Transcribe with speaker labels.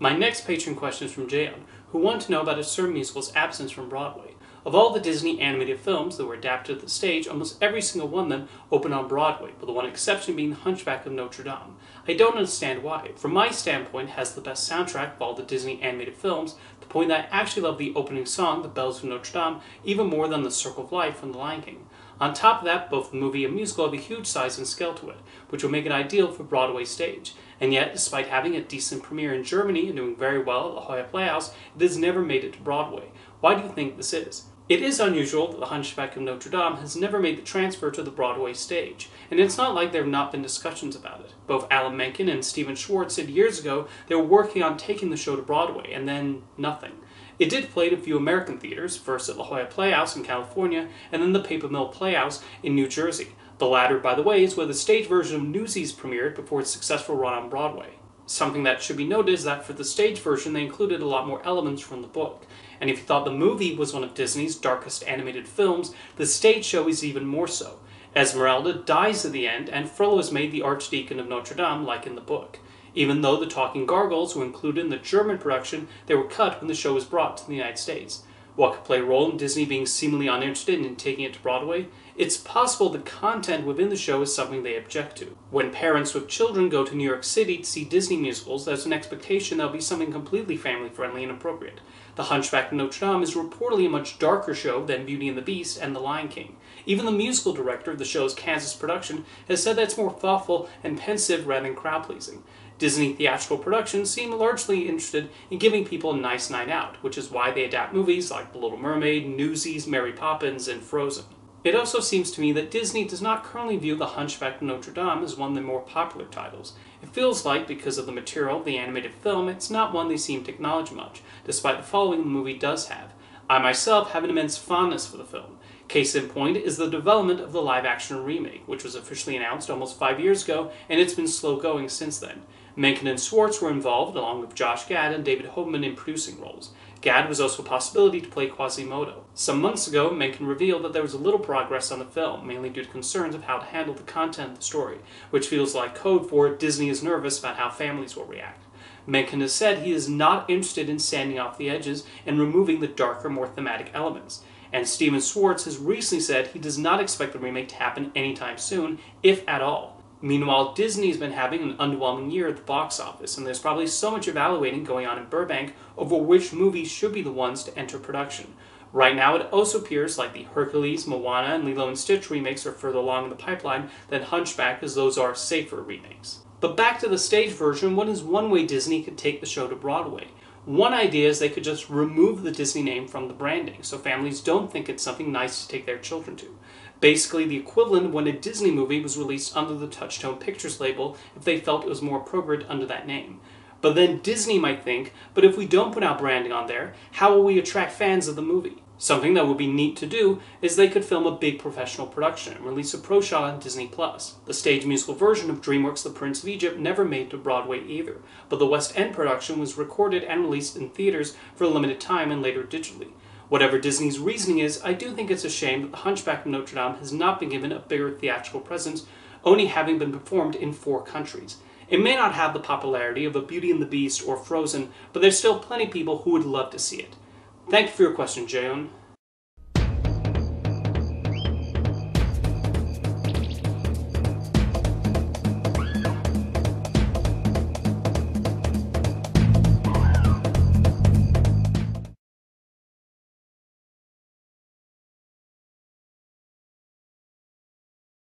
Speaker 1: My next patron question is from Jeon, who wanted to know about a certain musical's absence from Broadway. Of all the Disney animated films that were adapted to the stage, almost every single one of them opened on Broadway, with the one exception being The Hunchback of Notre Dame. I don't understand why. From my standpoint, has the best soundtrack of all the Disney animated films, the point that I actually love the opening song, The Bells of Notre Dame, even more than The Circle of Life from The Lion King. On top of that, both the movie and musical have a huge size and scale to it, which will make it ideal for Broadway stage. And yet, despite having a decent premiere in Germany and doing very well at La Jolla Playhouse, it has never made it to Broadway. Why do you think this is? It is unusual that The Hunchback of Notre Dame has never made the transfer to the Broadway stage, and it's not like there have not been discussions about it. Both Alan Menken and Stephen Schwartz said years ago they were working on taking the show to Broadway, and then nothing. It did play at a few American theaters, first at La Jolla Playhouse in California, and then the Paper Mill Playhouse in New Jersey. The latter, by the way, is where the stage version of Newsies premiered before its successful run on Broadway. Something that should be noted is that for the stage version, they included a lot more elements from the book. And if you thought the movie was one of Disney's darkest animated films, the stage show is even more so. Esmeralda dies at the end, and Frollo is made the Archdeacon of Notre Dame, like in the book. Even though the talking gargoyles were included in the German production, they were cut when the show was brought to the United States. What could play a role in Disney being seemingly uninterested in taking it to Broadway? It's possible the content within the show is something they object to. When parents with children go to New York City to see Disney musicals, there's an expectation there'll be something completely family friendly and appropriate. The Hunchback of Notre Dame is reportedly a much darker show than Beauty and the Beast and The Lion King. Even the musical director of the show's Kansas production has said that it's more thoughtful and pensive rather than crowd pleasing. Disney theatrical productions seem largely interested in giving people a nice night out, which is why they adapt movies like The Little Mermaid, Newsies, Mary Poppins, and Frozen. It also seems to me that Disney does not currently view The Hunchback of Notre Dame as one of their more popular titles. It feels like, because of the material of the animated film, it's not one they seem to acknowledge much, despite the following the movie does have. I myself have an immense fondness for the film. Case in point is the development of the live action remake, which was officially announced almost five years ago, and it's been slow going since then. Menken and Schwartz were involved, along with Josh Gad and David Hoberman in producing roles. Gad was also a possibility to play Quasimodo. Some months ago, Menken revealed that there was little progress on the film, mainly due to concerns of how to handle the content of the story, which feels like code for Disney is nervous about how families will react. Menken has said he is not interested in sanding off the edges and removing the darker, more thematic elements. And Stephen Schwartz has recently said he does not expect the remake to happen anytime soon, if at all. Meanwhile, Disney's been having an underwhelming year at the box office, and there's probably so much evaluating going on in Burbank over which movies should be the ones to enter production. Right now, it also appears like the Hercules, Moana, and Lilo and Stitch remakes are further along in the pipeline than Hunchback, as those are safer remakes. But back to the stage version, what is one way Disney could take the show to Broadway? One idea is they could just remove the Disney name from the branding, so families don't think it's something nice to take their children to basically the equivalent when a Disney movie was released under the Touchstone Pictures label if they felt it was more appropriate under that name. But then Disney might think, but if we don't put our branding on there, how will we attract fans of the movie? Something that would be neat to do is they could film a big professional production and release a pro shot on Disney Plus. The stage musical version of DreamWorks' The Prince of Egypt never made to Broadway either, but the West End production was recorded and released in theaters for a limited time and later digitally. Whatever Disney's reasoning is, I do think it's a shame that The Hunchback of Notre Dame has not been given a bigger theatrical presence, only having been performed in four countries. It may not have the popularity of a Beauty and the Beast or Frozen, but there's still plenty of people who would love to see it. Thank you for your question, Jeon.